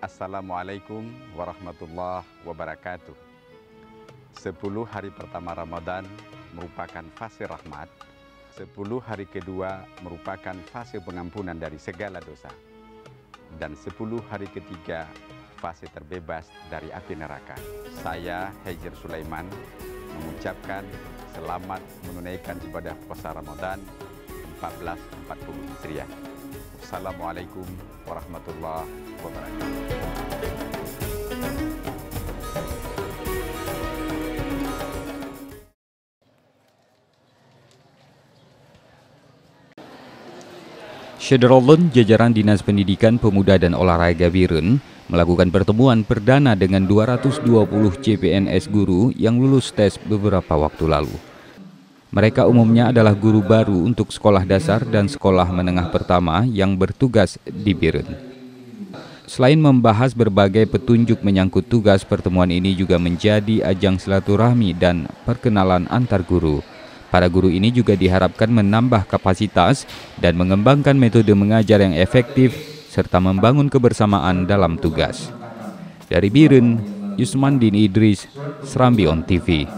Assalamualaikum warahmatullahi wabarakatuh. Sepuluh hari pertama Ramadan merupakan fase rahmat. Sepuluh hari kedua merupakan fase pengampunan dari segala dosa. Dan sepuluh hari ketiga fase terbebas dari api neraka. Saya Hejir Sulaiman mengucapkan selamat menunaikan ibadah puasa Ramadan 1440 Hijriah. Assalamualaikum warahmatullahi wabarakatuh. Syederollen, jajaran Dinas Pendidikan Pemuda dan Olahraga Birun, melakukan pertemuan perdana dengan 220 CPNS guru yang lulus tes beberapa waktu lalu. Mereka umumnya adalah guru baru untuk sekolah dasar dan sekolah menengah pertama yang bertugas di Birun. Selain membahas berbagai petunjuk menyangkut tugas, pertemuan ini juga menjadi ajang silaturahmi dan perkenalan antar guru. Para guru ini juga diharapkan menambah kapasitas dan mengembangkan metode mengajar yang efektif serta membangun kebersamaan dalam tugas. Dari Birun, Yusmandin Idris, Serambi On TV.